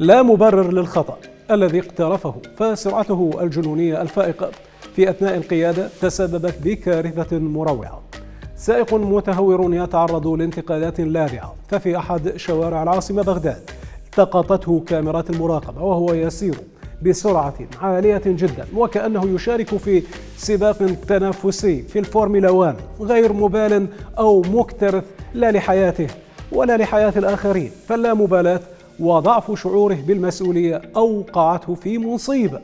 لا مبرر للخطأ الذي اقترفه فسرعته الجنونية الفائقة. في أثناء القيادة تسببت بكارثة مروعة. سائق متهور يتعرض لانتقادات لاذعة. ففي أحد شوارع العاصمة بغداد التقطته كاميرات المراقبة وهو يسير بسرعة عالية جدا وكأنه يشارك في سباق تنافسي في الفورمولا 1 غير مبال أو مكترث لا لحياته ولا لحياة الآخرين. فاللامبالاة وضعف شعوره بالمسؤولية أوقعته في مصيبة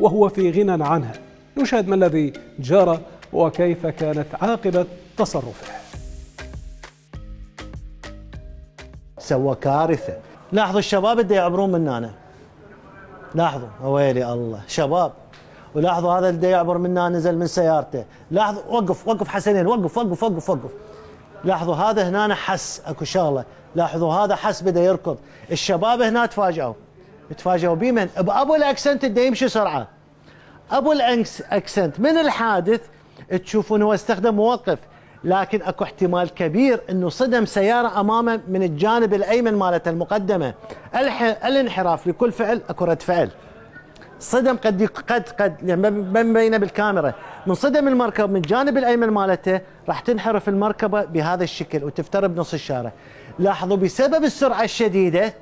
وهو في غنى عنها. نشاهد ما الذي جرى وكيف كانت عاقبة تصرفه. سوى كارثة. لاحظوا الشباب اللي يعبرون من هنا لاحظوا. ويلي الله. شباب. ولاحظوا هذا اللي يعبر منا نزل من سيارته. لاحظوا. وقف. وقف حسنين. وقف. وقف. وقف. وقف. لاحظوا هذا هنا حس أكو شغلة. لاحظوا هذا حس بدا يركض. الشباب هنا تفاجئوا تفاجئوا بمن بأبو الأكسنت اللي يمشي سرعة؟ أبو الاكسنت من الحادث؟ تشوفون هو استخدم موقف. لكن أكو احتمال كبير إنه صدم سيارة أمامه من الجانب الأيمن مالته المقدمة. الانحراف لكل فعل أكو رد فعل. صدم قد قد قد يعني ما مبينه بالكاميرا. من صدم المركب من الجانب الأيمن مالته راح تنحرف المركبة بهذا الشكل وتفترب بنص الشارع. لاحظوا بسبب السرعة الشديدة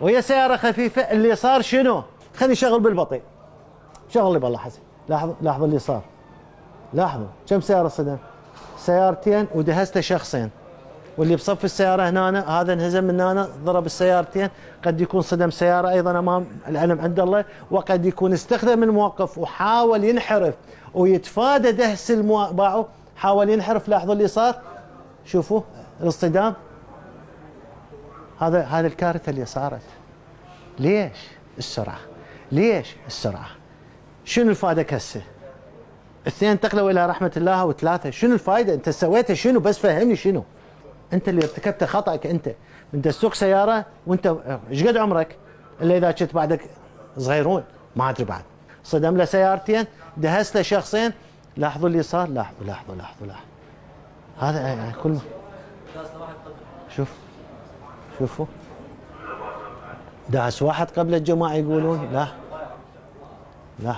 وهي سيارة خفيفة اللي صار شنو؟ خليني أشغل بالبطيء. شغل بالله حسن. لاحظوا لاحظوا اللي صار. لاحظوا كم سيارة صدم؟ سيارتين ودهسته شخصين. واللي بصف السيارة هنا هذا انهزم من هنا ضرب السيارتين قد يكون صدم سيارة أيضا أمام العلم عند الله وقد يكون استخدم الموقف وحاول ينحرف ويتفادى دهس باعه حاول ينحرف لاحظوا اللي صار؟ شوفوا الاصطدام. هذا هذه الكارثة اللي صارت. ليش السرعة؟ ليش السرعة؟ شنو الفائدة هسه اثنين انتقلوا إلى رحمة الله وثلاثة شنو الفائدة؟ أنت سويته شنو؟ بس فهمني شنو؟ انت اللي ارتكبت خطأك انت. انت تسوق سيارة وانت إيش قد عمرك؟ إلا إذا كنت بعدك صغيرون ما أدري بعد. صدم له سيارتين دهس له شخصين لاحظوا اللي صار؟ لاحظوا لاحظوا لاحظوا لاحظوا. هذا كل شوف شوفوا. داس واحد قبل الجماعة يقولون لا. لا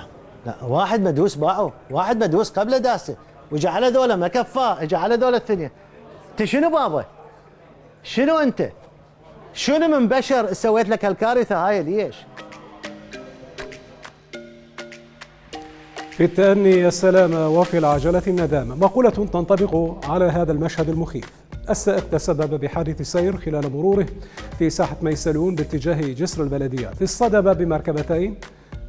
لا. واحد مدوس باعه واحد مدوس قبل داسه. وجا على ذولا ما كفاه اجى على ذولا الثانية انت شنو بابا؟ شنو انت؟ شنو من بشر سويت لك هالكارثة هاي؟ ليش؟ في التأني السلامة وفي العجلة الندامة. مقولة تنطبق على هذا المشهد المخيف. السائق تسبب بحادث سير خلال مروره في ساحة ميسلون باتجاه جسر البلديات اصطدم بمركبتين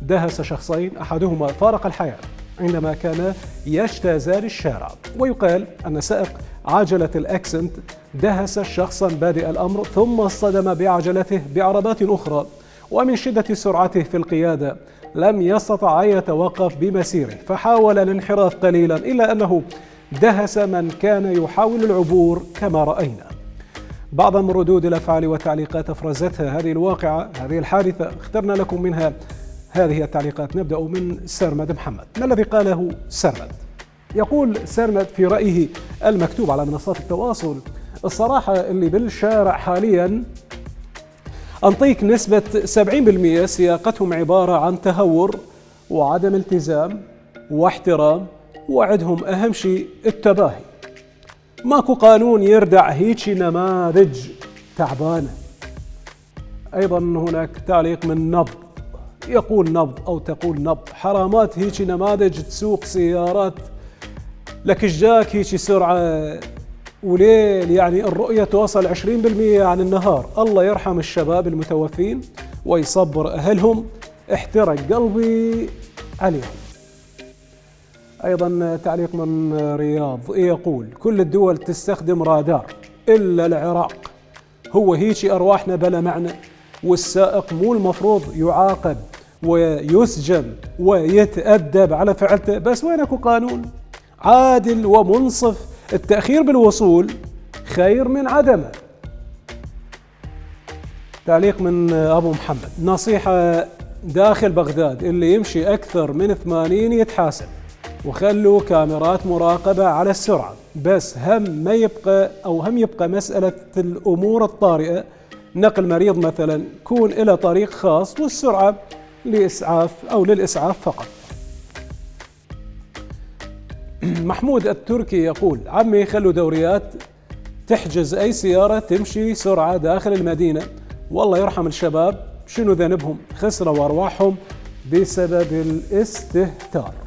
دهس شخصين أحدهما فارق الحياة عندما كان يجتازان الشارع. ويقال أن سائق عجلة الأكسنت دهس شخصا بادئ الأمر ثم اصطدم بعجلته بعربات أخرى ومن شدة سرعته في القيادة لم يستطع أن يتوقف بمسيره فحاول الانحراف قليلا إلا أنه دهس من كان يحاول العبور كما رأينا. بعض من ردود الأفعال والتعليقات أفرزتها هذه الواقعة هذه الحادثة اخترنا لكم منها هذه التعليقات. نبدأ من سرمد محمد. ما الذي قاله سرمد؟ يقول سرمد في رأيه المكتوب على منصات التواصل. الصراحة اللي بالشارع حاليا أنطيك نسبة 70% سياقتهم عبارة عن تهور وعدم التزام واحترام وعدهم أهم شيء التباهي. ماكو قانون يردع هيجي نماذج تعبانة. أيضا هناك تعليق من نبض. يقول نبض أو تقول نبض. حرامات هيك نماذج تسوق سيارات لك جاك هيك سرعة. وليل يعني الرؤية توصل 20% عن النهار. الله يرحم الشباب المتوفين ويصبر أهلهم. احترق قلبي عليهم. أيضا تعليق من رياض يقول كل الدول تستخدم رادار إلا العراق. هو هيك أرواحنا بلا معنى والسائق مو المفروض يعاقب ويسجن ويتأدب على فعلته. بس وين أكو قانون؟ عادل ومنصف التأخير بالوصول خير من عدمه. تعليق من أبو محمد. نصيحة داخل بغداد اللي يمشي أكثر من 80 يتحاسب. وخلوا كاميرات مراقبة على السرعة. بس هم ما يبقى أو هم يبقى مسألة الأمور الطارئة. نقل مريض مثلا يكون إلى طريق خاص والسرعة لإسعاف أو للإسعاف فقط. محمود التركي يقول عمي خلوا دوريات تحجز أي سيارة تمشي سرعة داخل المدينة. والله يرحم الشباب شنو ذنبهم؟ خسروا أرواحهم بسبب الاستهتار.